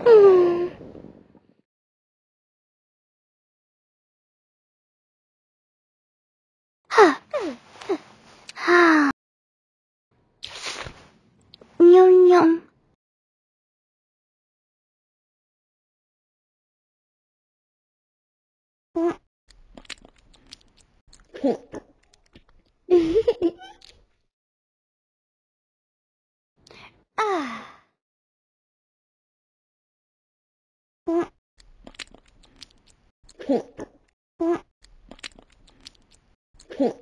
嗯，哈，哈，妞妞，嗯，Huh. Huh.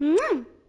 嗯。